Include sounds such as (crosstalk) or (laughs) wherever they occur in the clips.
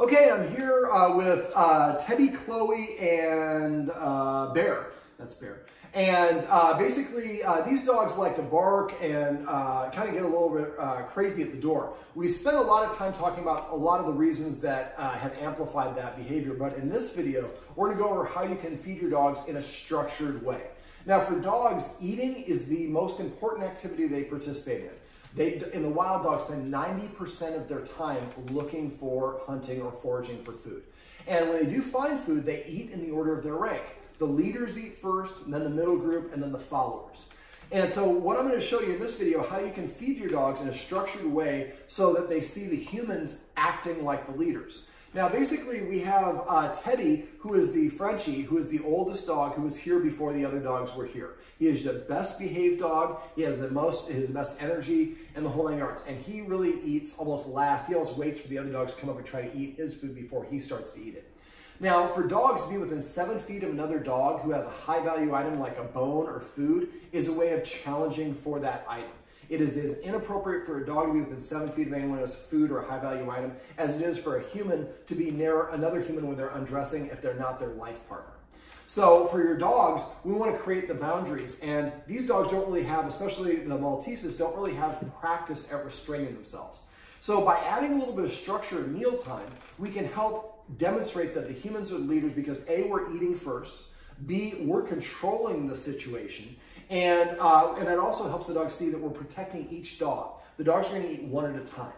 Okay, I'm here uh, with uh, Teddy, Chloe, and uh, Bear. That's Bear. And uh, basically, uh, these dogs like to bark and uh, kind of get a little bit crazy at the door. We spent a lot of time talking about a lot of the reasons that have amplified that behavior, but in this video, we're gonna go over how you can feed your dogs in a structured way. Now for dogs, eating is the most important activity they participate in. They, in the wild, dogs spend 90% of their time looking for hunting or foraging for food. And when they do find food, they eat in the order of their rank. The leaders eat first, and then the middle group, and then the followers. And so what I'm going to show you in this video, how you can feed your dogs in a structured way so that they see the humans acting like the leaders. Now, basically, we have uh, Teddy, who is the Frenchie, who is the oldest dog, who was here before the other dogs were here. He is the best behaved dog. He has the most, his best energy and the whole nine yards. And he really eats almost last. He always waits for the other dogs to come up and try to eat his food before he starts to eat it. Now, for dogs to be within seven feet of another dog who has a high value item like a bone or food is a way of challenging for that item. It is as inappropriate for a dog to be within seven feet of anyone has food or a high value item as it is for a human to be near another human when they're undressing if they're not their life partner. So for your dogs, we want to create the boundaries. And these dogs don't really have, especially the Malteses, don't really have practice at restraining themselves. So by adding a little bit of structure at mealtime, we can help demonstrate that the humans are the leaders because A, we're eating first, B, we're controlling the situation, and, uh, and that also helps the dog see that we're protecting each dog. The dogs are going to eat one at a time.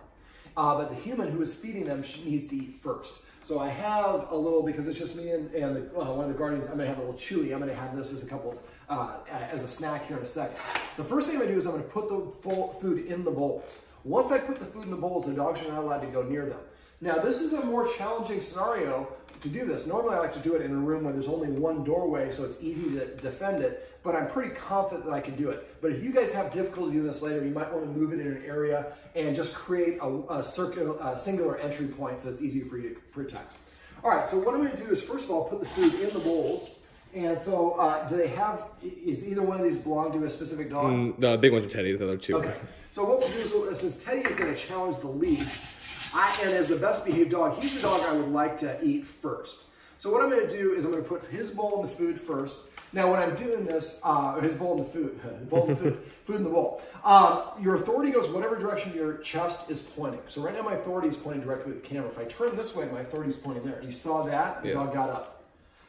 Uh, but the human who is feeding them needs to eat first. So I have a little, because it's just me and, and the, uh, one of the guardians, I'm gonna have a little chewy. I'm gonna have this as a couple, uh, as a snack here in a second. The first thing I'm gonna do is I'm gonna put the food in the bowls. Once I put the food in the bowls, the dogs are not allowed to go near them. Now this is a more challenging scenario to do this. Normally I like to do it in a room where there's only one doorway so it's easy to defend it, but I'm pretty confident that I can do it. But if you guys have difficulty doing this later, you might want to move it in an area and just create a, a, circular, a singular entry point so it's easy for you to protect. All right, so what I'm gonna do is first of all, put the food in the bowls. And so, uh, do they have, is either one of these belong to a specific dog? Mm, the big ones are Teddy's, the other two. Okay. So what we'll do is, since Teddy is gonna challenge the least, I, and as the best behaved dog, he's the dog I would like to eat first. So what I'm gonna do is I'm gonna put his bowl in the food first. Now when I'm doing this, uh, his bowl in the food, (laughs) bowl in the food, (laughs) food in the bowl. Um, your authority goes whatever direction your chest is pointing. So right now my authority is pointing directly at the camera. If I turn this way, my authority is pointing there. You saw that, the yeah. dog got up.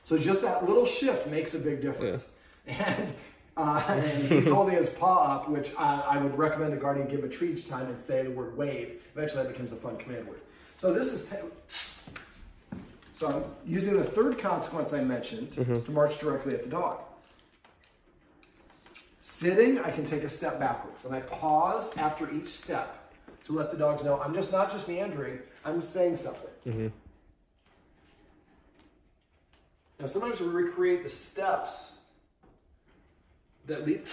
So just that little shift makes a big difference. Yeah. (laughs) And uh, and he's holding his paw up, which I, I, would recommend the guardian give a treat each time and say the word wave. Eventually that becomes a fun command word. So this is, so I'm using the third consequence I mentioned mm -hmm. to march directly at the dog. Sitting, I can take a step backwards and I pause after each step to let the dogs know I'm just not just meandering, I'm saying something. Mm -hmm. Now sometimes we recreate the steps that lead.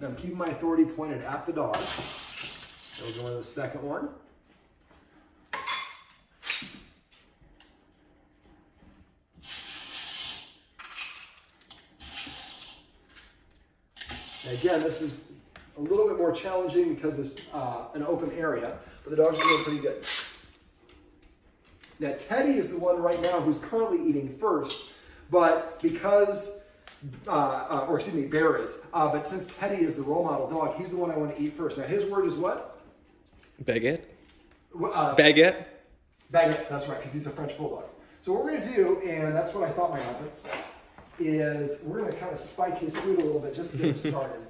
Now I'm keeping my authority pointed at the dog. We'll go into the second one. again, this is a little bit more challenging because it's uh, an open area, but the dogs doing pretty good. Now, Teddy is the one right now who's currently eating first, but because, uh, uh, or excuse me, Bear is, uh, but since Teddy is the role model dog, he's the one I want to eat first. Now, his word is what? Baguette. Uh, baguette. Baguette, that's right, because he's a French bulldog. So what we're going to do, and that's what I thought my happens, is we're going to kind of spike his food a little bit just to get him (laughs) started.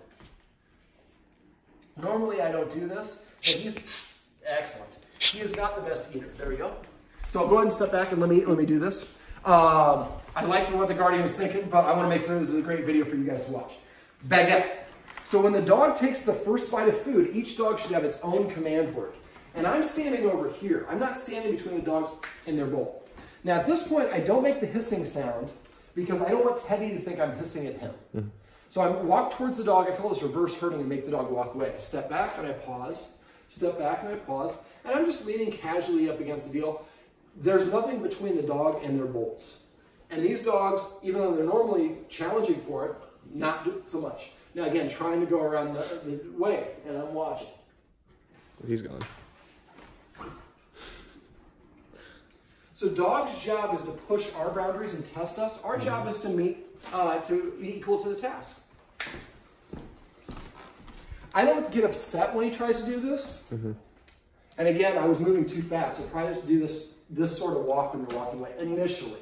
Normally I don't do this, but he's excellent. He is not the best eater. There we go. So I'll go ahead and step back and let me let me do this. Um, I like what the Guardian is thinking, but I want to make sure this is a great video for you guys to watch. Baguette. So when the dog takes the first bite of food, each dog should have its own command word. And I'm standing over here. I'm not standing between the dogs and their bowl. Now at this point, I don't make the hissing sound because I don't want Teddy to think I'm hissing at him. Mm -hmm. So I walk towards the dog. I call this reverse herding to make the dog walk away. I Step back and I pause. Step back and I pause. And I'm just leaning casually up against the deal there's nothing between the dog and their bolts. And these dogs, even though they're normally challenging for it, not so much. Now again, trying to go around the, the way, and I'm watching. He's gone. So dog's job is to push our boundaries and test us. Our job is to meet uh, to be equal to the task. I don't get upset when he tries to do this. And again, I was moving too fast, so try to do this this sort of walk when you're walking away initially.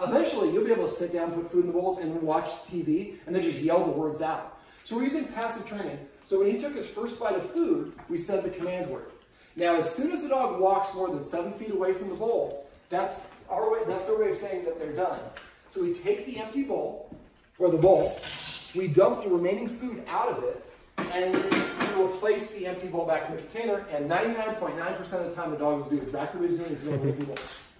Eventually, you'll be able to sit down, put food in the bowls, and watch TV, and then just yell the words out. So we're using passive training. So when he took his first bite of food, we said the command word. Now, as soon as the dog walks more than seven feet away from the bowl, that's our way. That's our way of saying that they're done. So we take the empty bowl or the bowl, we dump the remaining food out of it, and we replace the empty bowl back in the container. And 99.9% of the time, the dog will do exactly what he's doing. He's going to lick the bowls.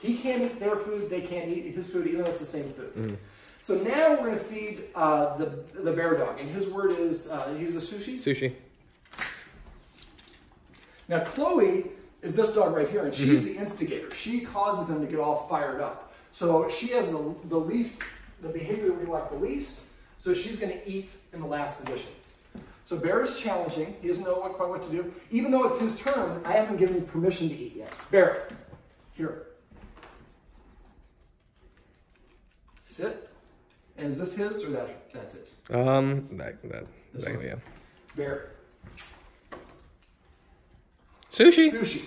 He can't eat their food. They can't eat his food, even though it's the same food. So now we're going to feed uh, the the bear dog, and his word is uh, he's a sushi. Sushi. Now, Chloe is this dog right here, and she's the instigator. She causes them to get all fired up. So she has the, the least, the behavior we like the least. So she's going to eat in the last position. So Bear is challenging. He doesn't know what, quite what to do. Even though it's his turn, I haven't given him permission to eat yet. Bear, here. Sit. And is this his or that? That's it. Um, that that, This that one? yeah. Bear. Sushi. Sushi.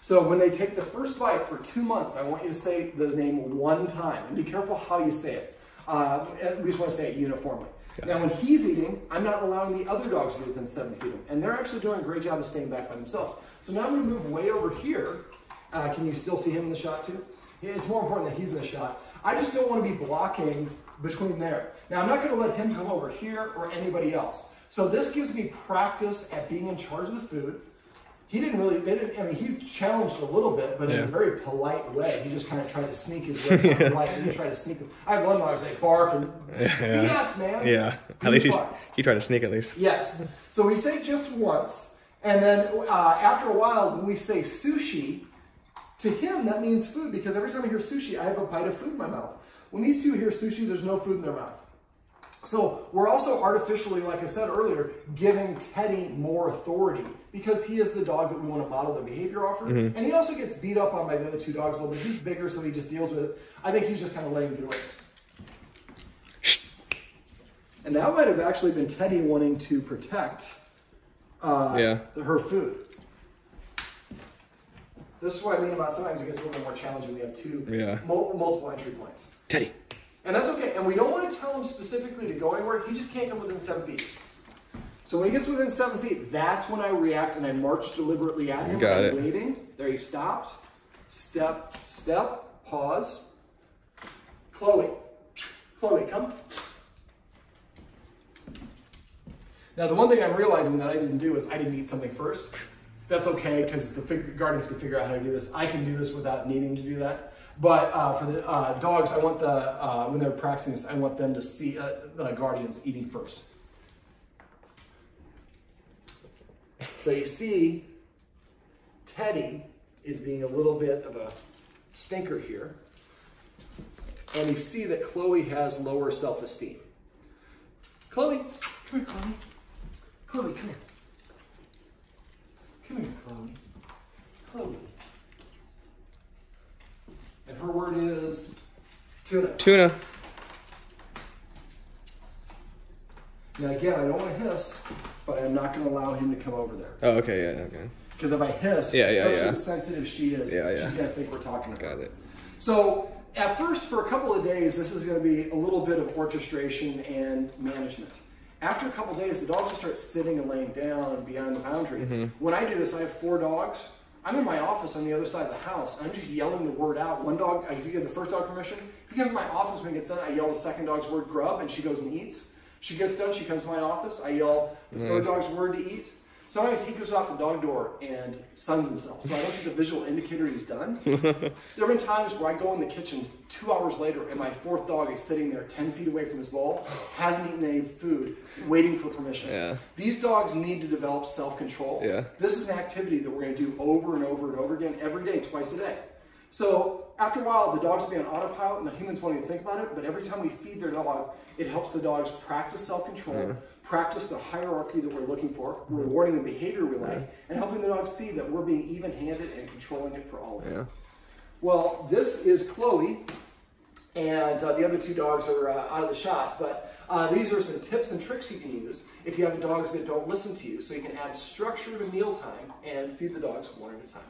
So when they take the first bite for two months, I want you to say the name one time and be careful how you say it. Uh, we just want to say it uniformly. Got now, when he's eating, I'm not allowing the other dogs to be within seven feet of him, and they're actually doing a great job of staying back by themselves. So now I'm going to move way over here. Uh, can you still see him in the shot too? It's more important that he's in the shot. I just don't want to be blocking between there. Now I'm not going to let him come over here or anybody else. So this gives me practice at being in charge of the food. He didn't really, didn't, I mean, he challenged a little bit, but in a very polite way. He just kind of tried to sneak his (laughs) way polite. He tried to sneak. I have one dog say bark and (laughs) yes, man. Yeah. He At least he's, he tried to sneak at least. Yes. So we say just once, and then uh, after a while, when we say sushi, to him that means food because every time I hear sushi, I have a bite of food in my mouth. When these two hear sushi, there's no food in their mouth. So we're also artificially, like I said earlier, giving Teddy more authority because he is the dog that we want to model the behavior off of. And he also gets beat up on by the other two dogs a little bit. He's bigger, so he just deals with it. I think he's just kind of letting him do it. And that might have actually been Teddy wanting to protect uh, Yeah. her food. This is what I mean about sometimes it gets a little bit more challenging. We have two Yeah. mul- multiple entry points. Teddy. And that's okay. And we don't want to tell him specifically to go anywhere. He just can't come within seven feet. So when he gets within seven feet, that's when I react and I march deliberately at him. Got I'm it. waiting. There he stopped. Step, step, pause. Chloe. Chloe, come. Now the one thing I'm realizing that I didn't do is I didn't eat something first. That's okay because the guardians can figure out how to do this. I can do this without needing to do that. But uh, for the uh, dogs, I want the uh, when they're practicing this, I want them to see uh, the guardians eating first. So you see, Teddy is being a little bit of a stinker here, and you see that Chloe has lower self-esteem. Chloe, Chloe. Chloe, come here. Come here, Chloe. Chloe. And her word is tuna. Now again, I don't want to hiss, but I'm not going to allow him to come over there. Oh, okay, yeah, okay. Because if I hiss, Yeah, yeah, especially yeah. sensitive she is, Yeah, yeah. she's going to think we're talking about Got it. So at first, for a couple of days, this is going to be a little bit of orchestration and management. After a couple of days, the dogs will start sitting and laying down beyond the boundary. Mm-hmm. When I do this, I have four dogs. I'm in my office on the other side of the house. And I'm just yelling the word out. One dog, I give the first dog permission. He comes to my office when he gets done. I yell the second dog's word, grub, and she goes and eats. She gets done. She comes to my office. I yell the third dog's word to eat. Sometimes he goes out the dog door and suns himself. So I don't get the visual indicator he's done. (laughs) There have been times where I go in the kitchen two hours later and my fourth dog is sitting there 10 feet away from his bowl, hasn't eaten any food, waiting for permission. Yeah. These dogs need to develop self control. Yeah. This is an activity that we're going to do over and over and over again every day, twice a day. So after a while, the dogs will be on autopilot and the humans won't even think about it, but every time we feed their dog, it helps the dogs practice self-control, practice the hierarchy that we're looking for, rewarding the behavior we like, and helping the dogs see that we're being even-handed and controlling it for all of them. Yeah. Well, this is Chloe, and uh, the other two dogs are uh, out of the shot. But uh, these are some tips and tricks you can use if you have dogs that don't listen to you, so you can add structure to mealtime and feed the dogs one at a time.